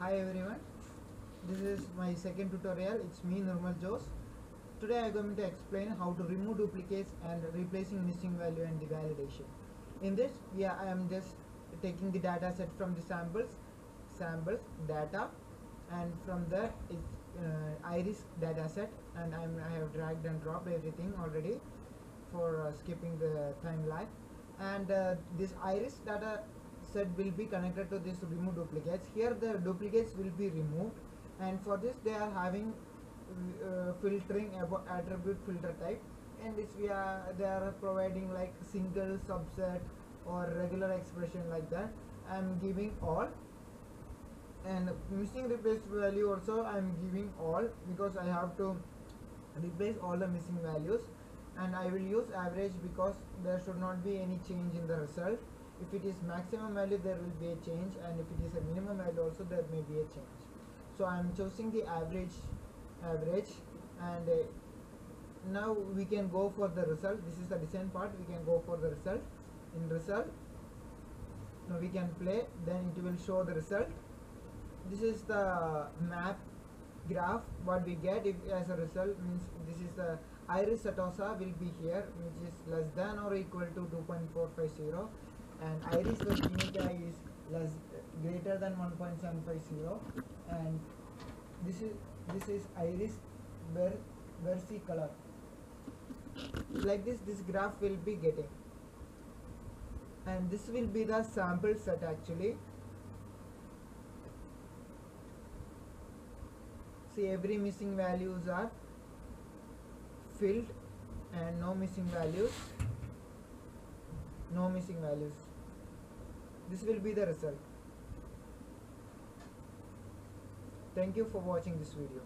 Hi everyone, this is my second tutorial. It's me Nirmal Jose. Today I am going to explain how to remove duplicates and replacing missing value and the validation. In this, yeah, I am just taking the data set from the samples, samples data, and from there is uh, iris data set, and I'm, I have dragged and dropped everything already for uh, skipping the time lag. And uh, this iris data set will be connected to this remove duplicates. Here the duplicates will be removed, and for this they are having uh, filtering about attribute filter type. And this we are they are providing like single subset or regular expression like that. I'm giving all. And missing replace value also i'm giving all because i have to replace all the missing values. And i will use average because there should not be any change in the result if it is maximum value there will be a change and if it is a minimum value also there may be a change. So i'm choosing the average average and uh, now we can go for the result. This is the design part. We can go for the result. In result now we can play. Then it will show the result. This is the map graph what we get if as a result means this is the iris setosa will be here which is less than or equal to 2.450 and iris virginica is less greater than 1.750 and this is this is iris ver versicolor like this this graph will be getting. And this will be the sample set actually. See every missing values are filled and no missing values no missing values this will be the result. Thank you for watching this video